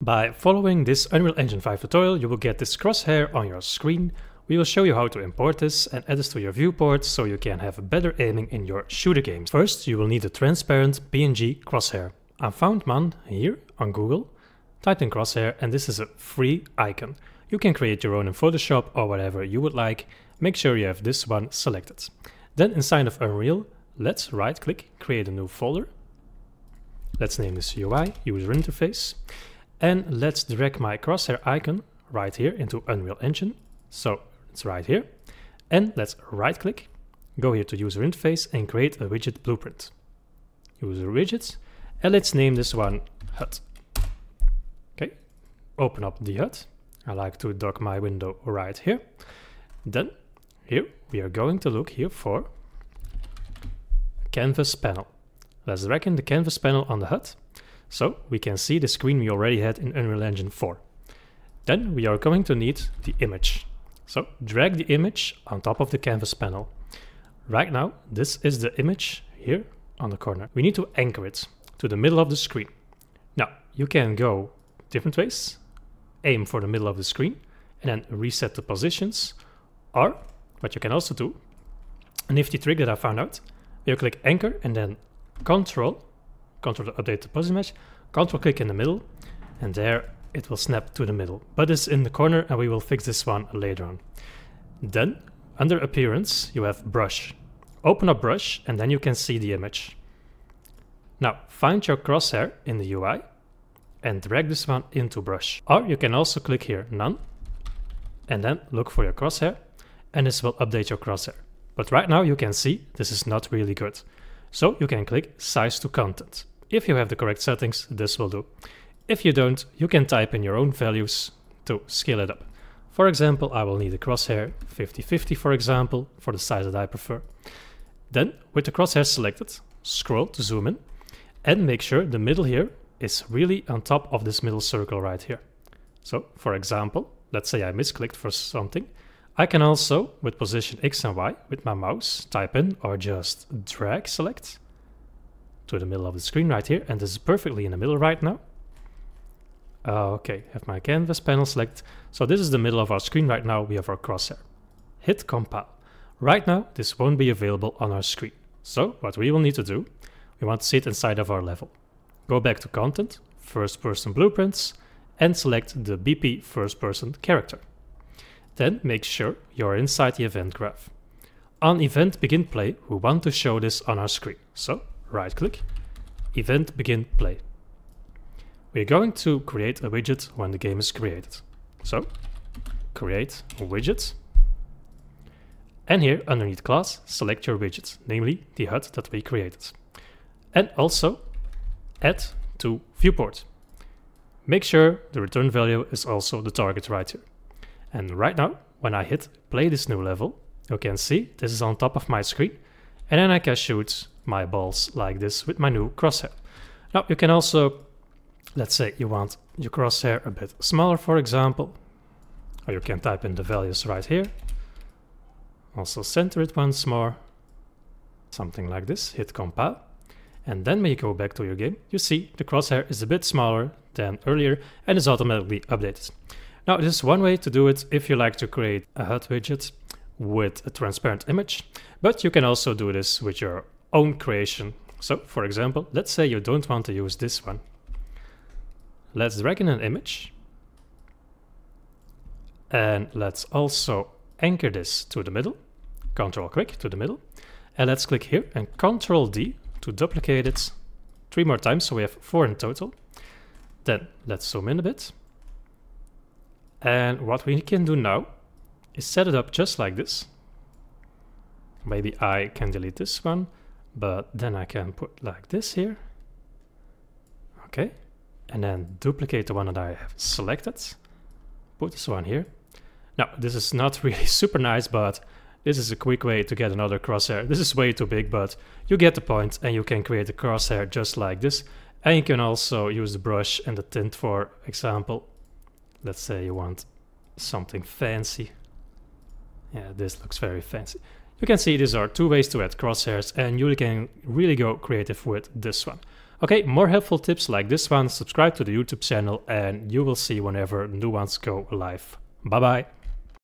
By following this Unreal Engine 5 tutorial, you will get this crosshair on your screen. We will show you how to import this and add this to your viewport so you can have better aiming in your shooter games. First, you will need a transparent PNG crosshair. I found one here on Google, typed in crosshair and this is a free icon. You can create your own in Photoshop or whatever you would like. Make sure you have this one selected. Then inside of Unreal, let's right click, create a new folder. Let's name this UI, user interface. And let's drag my crosshair icon right here into Unreal Engine. So it's right here. And let's right click, go here to user interface and create a widget blueprint. User widgets, and let's name this one HUD. Okay, open up the HUD. I like to dock my window right here. Then here we are going to look here for canvas panel. Let's drag in the canvas panel on the HUD so we can see the screen we already had in Unreal Engine 4. Then we are going to need the image. So drag the image on top of the canvas panel. Right now, this is the image here on the corner. We need to anchor it to the middle of the screen. Now, you can go different ways. Aim for the middle of the screen and then reset the positions. Or, what you can also do, a nifty trick that I found out, you click anchor and then control Control update the position image, Control click in the middle, and there it will snap to the middle. But it's in the corner and we will fix this one later on. Then, under appearance, you have brush. Open up brush and then you can see the image. Now, find your crosshair in the UI and drag this one into brush. Or you can also click here, none, and then look for your crosshair and this will update your crosshair. But right now you can see this is not really good. So you can click size to content. If you have the correct settings, this will do. If you don't, you can type in your own values to scale it up. For example, I will need a crosshair 50-50 for example, for the size that I prefer. Then, with the crosshair selected, scroll to zoom in and make sure the middle here is really on top of this middle circle right here. So, for example, let's say I misclicked for something, I can also, with position X and Y, with my mouse, type in or just drag select to the middle of the screen right here. And this is perfectly in the middle right now. Uh, okay, have my canvas panel select. So this is the middle of our screen right now. We have our crosshair. Hit compile. Right now, this won't be available on our screen. So what we will need to do, we want to see it inside of our level. Go back to content, first person blueprints, and select the BP first person character. Then make sure you're inside the event graph. On event begin play, we want to show this on our screen. So right click, event begin play. We're going to create a widget when the game is created. So create a widget. And here underneath class, select your widget, namely the HUD that we created. And also add to viewport. Make sure the return value is also the target right here. And right now, when I hit play this new level, you can see this is on top of my screen. And then I can shoot my balls like this with my new crosshair. Now you can also, let's say you want your crosshair a bit smaller, for example, or you can type in the values right here. Also center it once more, something like this, hit compile. And then when you go back to your game, you see the crosshair is a bit smaller than earlier and is automatically updated. Now, this is one way to do it if you like to create a HUD widget with a transparent image, but you can also do this with your own creation. So, for example, let's say you don't want to use this one. Let's drag in an image. And let's also anchor this to the middle. Control click to the middle. And let's click here and Control D to duplicate it three more times. So we have four in total. Then let's zoom in a bit. And what we can do now is set it up just like this. Maybe I can delete this one, but then I can put like this here. Okay, and then duplicate the one that I have selected. Put this one here. Now, this is not really super nice, but this is a quick way to get another crosshair. This is way too big, but you get the point and you can create a crosshair just like this. And you can also use the brush and the tint, for example, let's say you want something fancy. Yeah, this looks very fancy. You can see these are two ways to add crosshairs and you can really go creative with this one. Okay, more helpful tips like this one, subscribe to the YouTube channel and you will see whenever new ones go live. Bye bye.